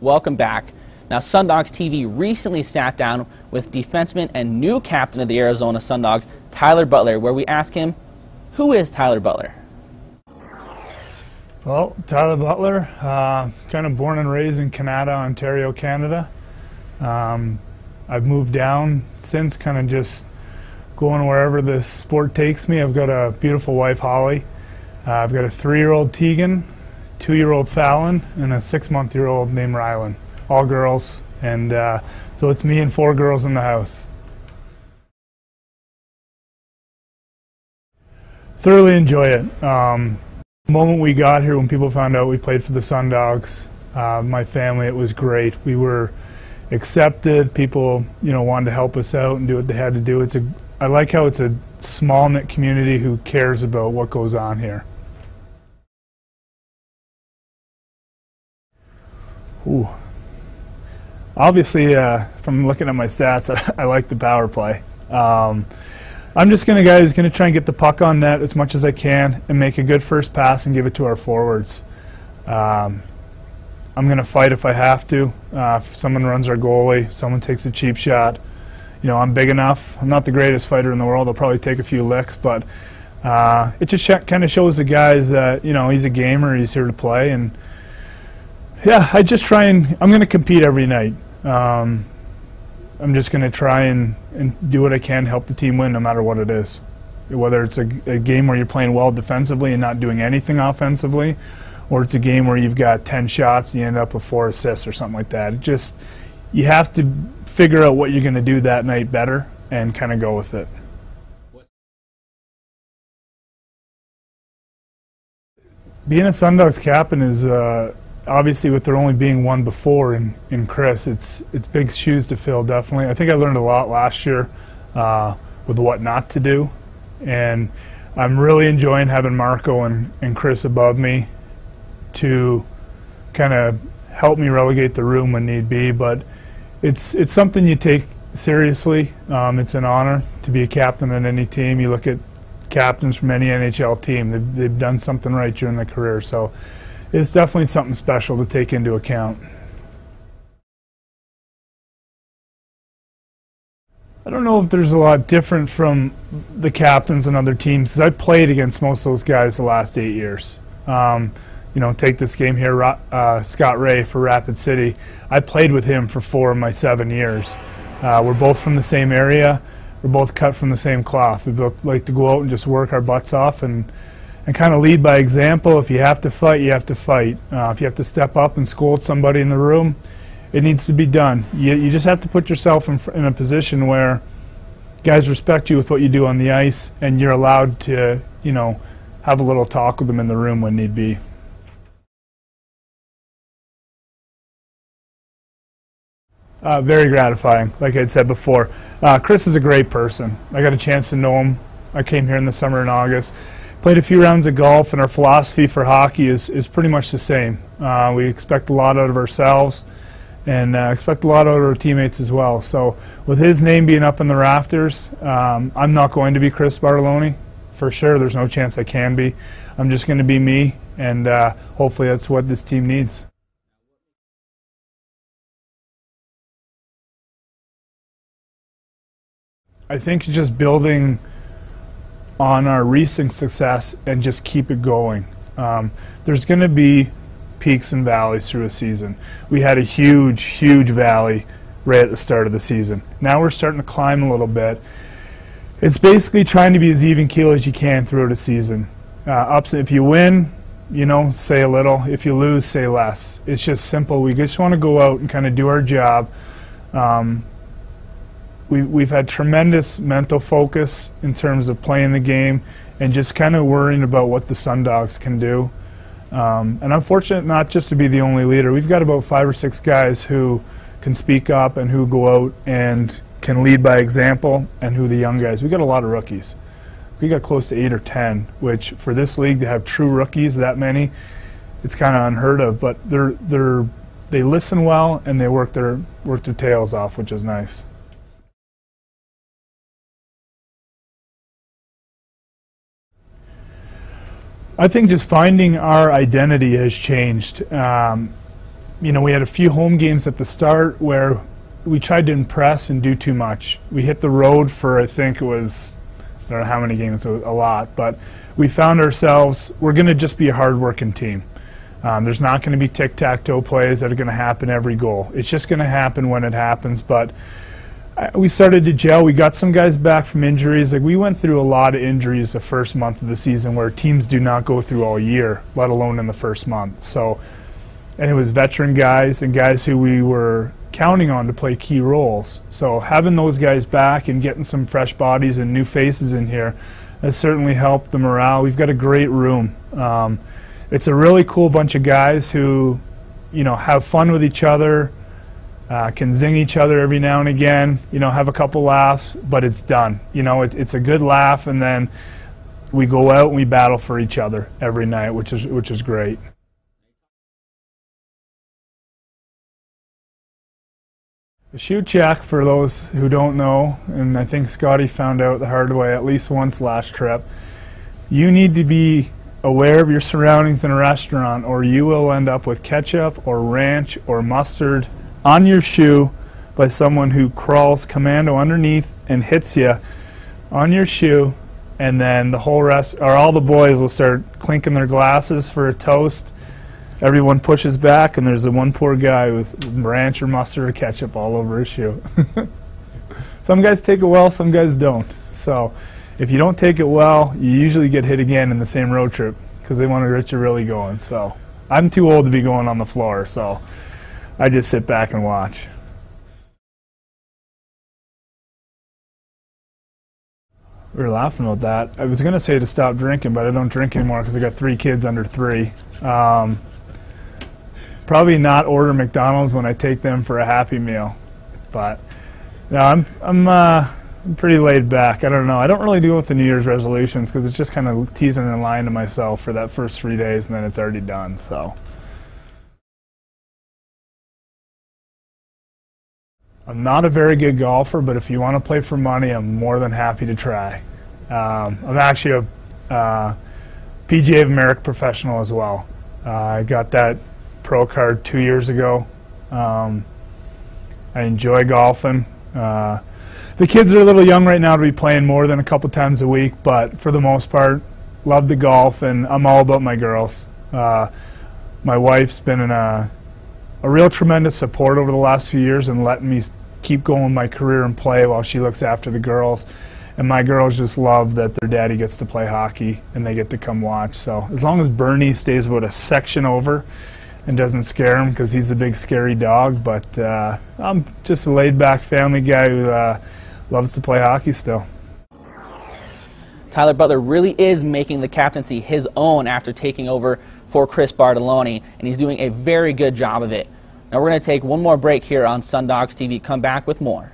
welcome back. Now, Sundogs TV recently sat down with defenseman and new captain of the Arizona Sundogs, Tyler Butler, where we ask him, who is Tyler Butler? Well, Tyler Butler, uh, kind of born and raised in Canada, Ontario, Canada. Um, I've moved down since, kind of just going wherever this sport takes me. I've got a beautiful wife, Holly. Uh, I've got a three-year-old Tegan, two-year-old Fallon, and a six-month-year-old named Rylan. All girls, and uh, so it's me and four girls in the house. Thoroughly enjoy it. Um, the moment we got here, when people found out we played for the Sundogs, uh, my family, it was great. We were accepted. People, you know, wanted to help us out and do what they had to do. It's a, I like how it's a small knit community who cares about what goes on here. Ooh. Obviously, uh, from looking at my stats, I, I like the power play. Um, I'm just going to, guys, to try and get the puck on net as much as I can and make a good first pass and give it to our forwards. Um, I'm going to fight if I have to. Uh, if someone runs our goalie, someone takes a cheap shot, you know, I'm big enough. I'm not the greatest fighter in the world. I'll probably take a few licks, but uh, it just kind of shows the guys that, you know, he's a gamer, he's here to play. And yeah, I just try and, I'm going to compete every night. Um, I'm just going to try and, and do what I can help the team win no matter what it is. Whether it's a, a, game where you're playing well defensively and not doing anything offensively, or it's a game where you've got 10 shots and you end up with four assists or something like that. It just, you have to figure out what you're going to do that night better and kind of go with it. Being a Sundogs captain is uh, obviously with there only being one before in, in Chris, it's it's big shoes to fill. Definitely, I think I learned a lot last year uh, with what not to do, and I'm really enjoying having Marco and, and Chris above me to kind of help me relegate the room when need be. But it's it's something you take seriously. Um, it's an honor to be a captain in any team. You look at captains from any NHL team; they've, they've done something right during their career. So it's definitely something special to take into account. I don't know if there's a lot different from the captains and other teams I played against most of those guys the last eight years. Um, you know, take this game here, uh, Scott Ray for Rapid City. I played with him for four of my seven years. Uh, we're both from the same area. We're both cut from the same cloth. We both like to go out and just work our butts off and and kind of lead by example. If you have to fight, you have to fight. Uh, if you have to step up and scold somebody in the room, it needs to be done. You, you just have to put yourself in, in a position where guys respect you with what you do on the ice, and you're allowed to, you know, have a little talk with them in the room when need be. Uh, very gratifying, like I'd said before. Uh, Chris is a great person. I got a chance to know him. I came here in the summer in August played a few rounds of golf, and our philosophy for hockey is, is pretty much the same. Uh, we expect a lot out of ourselves and uh, expect a lot out of our teammates as well. So, with his name being up in the rafters, um, I'm not going to be Chris Bartoloni for sure. There's no chance I can be. I'm just going to be me, and uh, hopefully, that's what this team needs. I think just building on our recent success and just keep it going. Um, there's going to be peaks and valleys through a season. We had a huge, huge valley right at the start of the season. Now we're starting to climb a little bit. It's basically trying to be as even keel as you can throughout a season. Uh, ups, if you win, you know, say a little. If you lose, say less. It's just simple. We just want to go out and kind of do our job. Um, we, we've had tremendous mental focus in terms of playing the game and just kind of worrying about what the Sundogs can do. Um, and I'm fortunate not just to be the only leader. We've got about five or six guys who can speak up and who go out and can lead by example, and who the young guys. We've got a lot of rookies. We got close to eight or ten, which for this league to have true rookies that many, it's kind of unheard of. But they're they're they listen well and they work their work their tails off, which is nice. I think just finding our identity has changed. Um, you know, we had a few home games at the start where we tried to impress and do too much. We hit the road for, I think it was, I don't know how many games, a lot, but we found ourselves, we're going to just be a hard-working team. Um, there's not going to be tic-tac-toe plays that are going to happen every goal. It's just going to happen when it happens, but uh, we started to gel. We got some guys back from injuries. Like we went through a lot of injuries the first month of the season where teams do not go through all year, let alone in the first month. So, and it was veteran guys and guys who we were counting on to play key roles. So having those guys back and getting some fresh bodies and new faces in here has certainly helped the morale. We've got a great room. Um, it's a really cool bunch of guys who, you know, have fun with each other, uh, can zing each other every now and again, you know, have a couple laughs, but it's done. You know, it, it's a good laugh, and then we go out and we battle for each other every night, which is which is great. The shoe check, for those who don't know, and I think Scotty found out the hard way at least once last trip, you need to be aware of your surroundings in a restaurant or you will end up with ketchup or ranch or mustard on your shoe by someone who crawls commando underneath and hits you on your shoe and then the whole rest or all the boys will start clinking their glasses for a toast. Everyone pushes back and there's the one poor guy with ranch or mustard or ketchup all over his shoe. Some guys take it well some guys don't. So if you don't take it well, you usually get hit again in the same road trip because they want to get you really going. So I'm too old to be going on the floor, so I just sit back and watch. We were laughing about that. I was going to say to stop drinking, but I don't drink anymore because I got three kids under three. Um, probably not order McDonald's when I take them for a Happy Meal, but no, I'm I'm uh, I'm pretty laid back. I don't know. I don't really deal with the New Year's resolutions because it's just kind of teasing and lying to myself for that first three days, and then it's already done. So. I'm not a very good golfer, but if you want to play for money, I'm more than happy to try. Um, I'm actually a uh, PGA of America professional as well. Uh, I got that pro card two years ago. Um, I enjoy golfing. Uh, the kids are a little young right now to be playing more than a couple times a week, but for the most part, love the golf, and I'm all about my girls. Uh, my wife's been a, a real tremendous support over the last few years and letting me keep going my career and play while she looks after the girls. And my girls just love that their daddy gets to play hockey and they get to come watch. So as long as Bernie stays about a section over and doesn't scare him because he's a big scary dog, but uh, I'm just a laid back family guy who uh, loves to play hockey still. Tyler Butler really is making the captaincy his own after taking over for Chris Bartoloni, and he's doing a very good job of it. Now we're going to take one more break here on Sundogs TV. Come back with more.